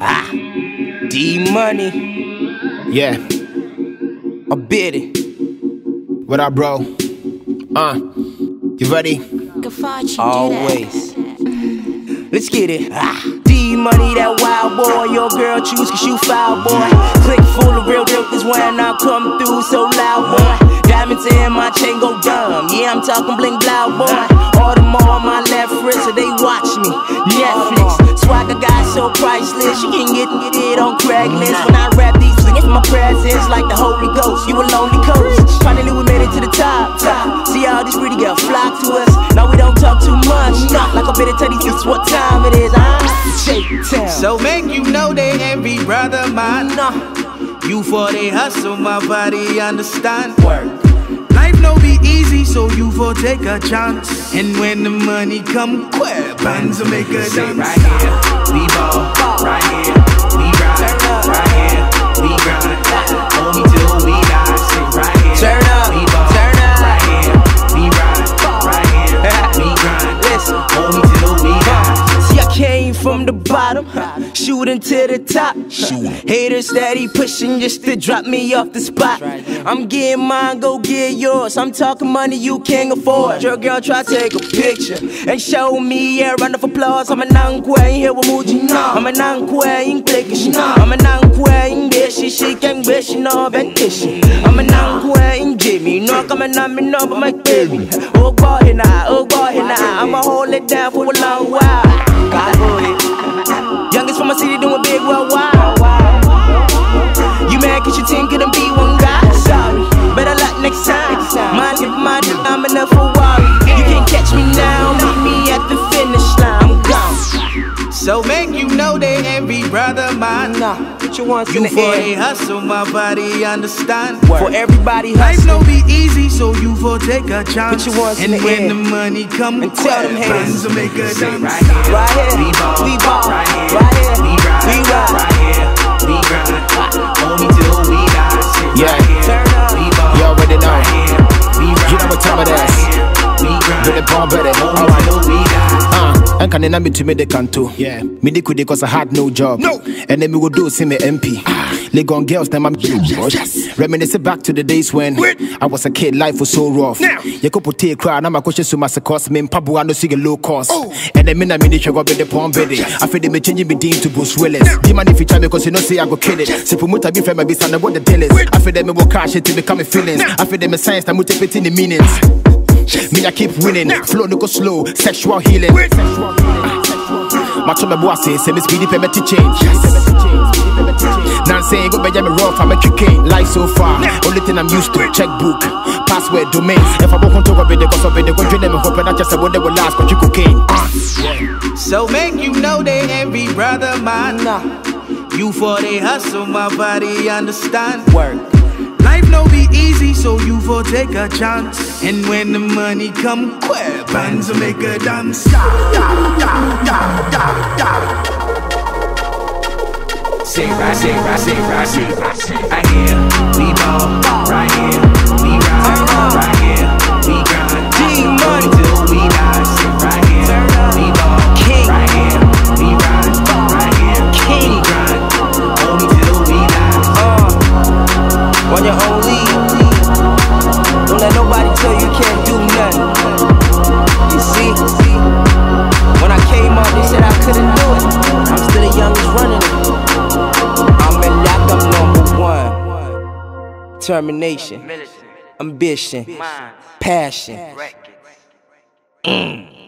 Ah, Dee Moneey, Yeah, I bid it. what up, bro? Uh, you ready? Gafacci, Always. Let's get it. Ah. Dee Moneey, that wild boy. Your girl choose cause you foul boy. Click full of real dope is when I come through so loud boy. Diamonds in my chain go dumb. Yeah, I'm talking bling blow boy. All them on my left wrist so they watch me. Netflix. So priceless. You can get it on Craigslist. When I rap these niggas, my presence like the Holy Ghost. You a lonely coast. Finally we made it to the top. top. See all these pretty girls flock to us. Now we don't talk too much. Not like I better tell these youths what time it is. I'm shake town. So make you know they envy brother mine. nah. You for they hustle, my body understand. Work. Life no be easy, so you for take a chance. And when the money come, quick, bands will make a dance. Right here, we ball. Shooting to the top. Haters steady pushing just to drop me off the spot. I'm getting mine, go get yours. I'm talking money you can't afford. Your girl try to take a picture and show me a round of applause. I'm a non-queen here with Muji. Now. I'm a non-queen clickish. I'm a non-queen bitch. She can't wish no bendition. I'm a non-queen Jimmy. No, I'm a non no, but my baby. Oh boy, now, oh So make you know they envy brother mine. Nah, put your ones in You the for air. hustle, my body understand. For everybody Life no hustling. be easy, so you for take a chance. Put your ones in and the when air. the money come, And tell them haters. will make a dance. Right Right here, we ball, we ball. Right here, Right here, we ride. we ride. Right here, we grind. Me till we die. Yeah. right here, Turn up. we ball. You already know. Right here, we ride. You know what time it Right here, we grind. Do the bomb better. And can me to me the canto. Yeah. Me de could cause I had no job. No. And then me would do see me MP. Legon ah. girls, them I'm yes. Reminisce back to the days when I was a kid, life was so rough. Now, you could put a crowd, I'm a question so much cost me, Pabu, I know see a low cost. Oh. And then me, I mean, you go be the palm beddy. I feel they me changing me dean to Bruce Willis. Demand if you try me, cause you know, say I go kill it. Se promote be friend, my be son, what the deal is. I feel them me will crash it to become feelings. I feel them me science, I'm multiplicating the meanings. Ah. Me, I keep winning. Flow no go slow. Sexual healing. Macho me bossy. Say me speedy permit to change. Nan saying go be me rough. I'm a cocaine. Life so far. Only thing I'm used to. Checkbook. Password domain. If I walk on top of it, they go so big. They go drain them. Hope that just what they will last. But you cocaine. Uh. So make you know they envy brother mine. You for they hustle, my body understand. work. Life no be easy, so you for take a chance. And when the money come, quick, bands will make a dance. Yeah, yeah, yeah, yeah, yeah, yeah. Say right, say right, say right, say right. Right here, we ball. Right here, one. Termination, ambition, passion. Mm.